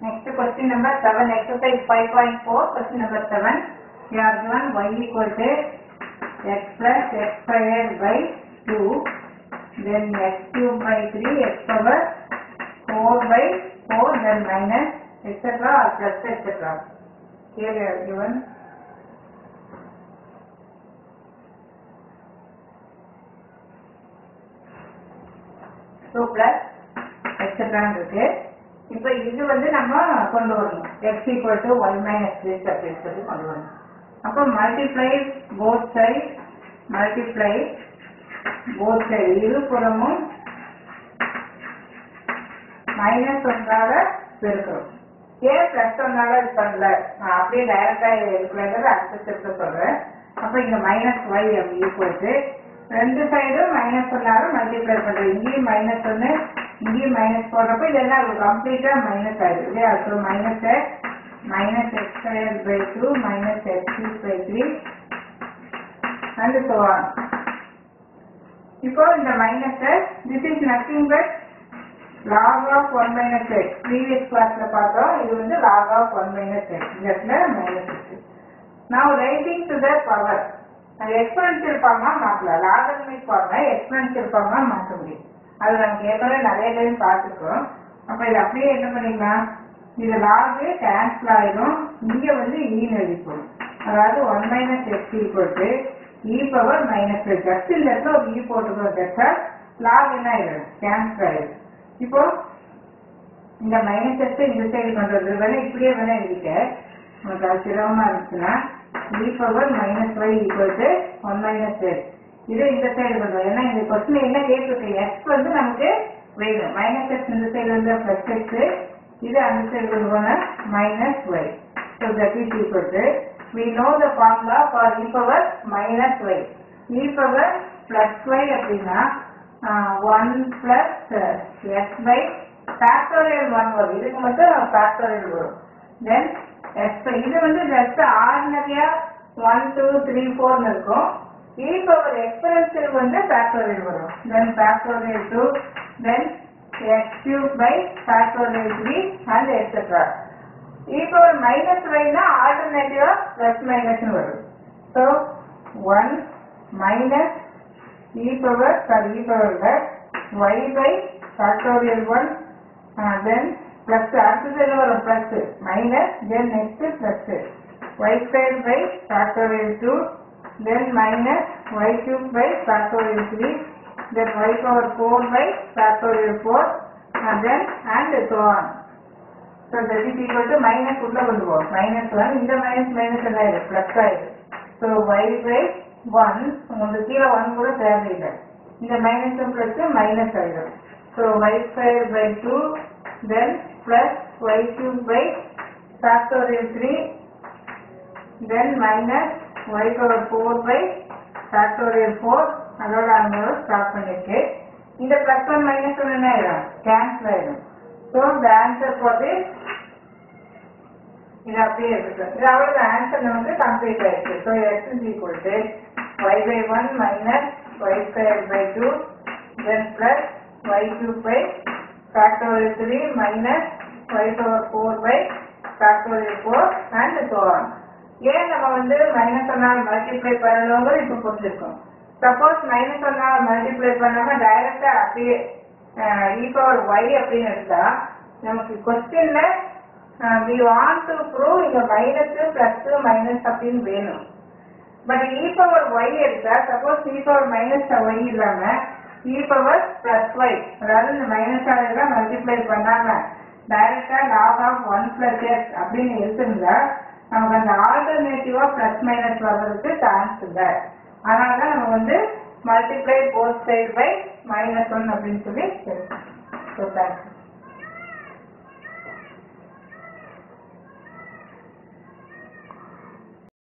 Next question number 7, exercise five point four, question number 7. We are given y equal to x plus x squared by 2, then x cube by 3, x power 4 by 4, then minus etc. or plus etc. Here we are given two plus எக்ஸட்ரான் இருக்கு இப்போ இது வந்து நம்ம கொண்டு வரணும். X equal to one minus this அப்படின்னு சொல்லி கொண்டு வரணும். அப்போ multiply both side multiply both side இருபுறமும் மைனஸ் ஒன்றால பெருக்கிறோம் ஏன் பிளஸ் ஒன்னால இது பண்ணல. நான் அப்படியே டைரக்டா இருக்கிறது அடுத்த ஸ்டெப்ல சொல்றேன். அப்போ இங்க மைனஸ் ஒய் அப்படி ஈக்குவல் ரெண்டு சைடும் மைனஸ் ஒன்னாலும் மல்டிப்ளை பண்றோம் இங்கேயும் மைனஸ் ஒன்னு இங்கேயும் மைனஸ் போடுறப்ப இதெல்லாம் கம்ப்ளீட்டா மைனஸ் ஆயிடும் இல்லையா? So minus x minus x square by two minus x two by three and so on இப்போ இந்த minus this is nothing but log of 1 minus x. Previous classல பார்த்தோம் இது வந்து log of 1 minus x. இடத்துல minus இருக்கு now writing to the power. அது expensive ஃபார்மா மாற்றலாம் லாகர்மிக் ஃபார்மை எக்ஸ்பென்சிவ் ஃபார்மா மாற்ற முடியும். அது நமக்கு ஏற்கனவே நிறைய டைம் பார்த்துருக்கோம். அப்ப இது அப்படியே என்ன பண்ணிக்கலாம் இது லாகு கேன்சல் ஆயிடும். இங்க வந்து e ஈன்னு எழுதிப்போம் அதாவது one minus x equal to e power minus just இந்த இடத்துல ஒரு இ போட்டுக்கணும். ஜஸ்டா லாக் என்ன ஆயிடும்? கேன்சல் ஆயிடும். இப்போ இந்த மைனஸ் எடுத்து இந்த சைடு கொண்டு வேணா இப்படியே வேணா எழுதிக்க. உங்களுக்கு அது சிரமமா இருந்துச்சுன்னா e power minus y equal to one minus x இது இந்த சைடு கொண்டு வரும் ஏன்னா இந்த கொஸ்டின் என்ன கேட்டிருக்கு எக்ஸ் வந்து நமக்கு வேணும் மைனஸ் எக்ஸ் இந்த சைடு வந்து பிளஸ் எக்ஸ் இது அந்த சைடு கொண்டு minus y so that is equal to we know the formula for e power minus y. e power plus y அப்படின்னா one plus x by factorial one வரும். இதுக்கு மட்டும் factorial வரும். Then x இது வந்து ஜஸ்ட் ஆர்டினரியா one two three ஃபோர்னு இருக்கும். இ பவர் எக்ஸ்பெரன்சியல் வந்து ஃபேக்டோரியல் வரும். Then factorial two then x cube by factorial three and etcetera e power minus வைனா ஆல்டர்னேட்டிவா பிளஸ் மைனஸ் வரும். So one minus e power sorry e power that y by factorial 1 uh, then plus அடுத்தது என்ன வரும்? Plus. Minus then next plus. Y squared by factorial 2 then minus y cubed by factorial 3 then y power 4 by factorial 4 and then and so on so that is equal to minus உள்ள கொண்டு போவோம் minus 1 இந்த minus minus என்ன ஆயிடும் plus ஆயிடும் so y by one உங்களுக்கு கீழே one கூட தேவையில்லை இந்த மைனஸ் பிளஸ் மைனஸ் ஆயிடும் so y square by two then plus y cube by factorial three then minus y power four by factorial four அதோட அங்கே ஸ்டார்ட் பண்ணிருக்கு. இந்த பிளஸ் ஒன் மைனஸ் ஒன் என்ன ஆயிடும் கேன்சல் ஆயிடும் ஸோ இந்த ஆன்சர் ஃபார் திஸ் இது அப்படியே இருக்கட்டும். இது அவ்வளவு ஆன்சர் வந்து கம்ப்ளீட் ஆயிடுச்சு so x is equal to y by one minus y square by two then plus y cube by factorial three minus y power four by factorial four and so on. ஏன் நம்ம வந்து minus ஒன்னால் multiply பண்ணணுங்கிறது இப்போ புரிஞ்சிருக்கோம் suppose minus ஒன்னால் multiply பண்ணாம டைரக்டா அப்படியே இ பவர் ஒய் அப்படின்னு எடுத்தா நமக்கு கொஸ்டின்ல வி வாண்ட் டு ப்ரூவ் இங்க மைனஸ் பிளஸ் மைனஸ் அப்படின்னு வேணும். பட் இ பவர் ஒய் எடுத்தா suppose e power minus y இல்லாம இ பவர் பிளஸ் ஒய் அதாவது இந்த மைனஸ் எல்லாம் மல்டிப்ளை பண்ணாம டைரக்டா log of one plus S அப்படின்னு எடுத்திருந்தா நமக்கு அந்த ஆல்டர்னேட்டிவா பிளஸ் மைனஸ் வர்றதுக்கு சான்ஸ் இல்லை. அதனால தான் நம்ம வந்து multiply both side by minus one அப்படின்னு சொல்லி ஸோ தேங்க்யூ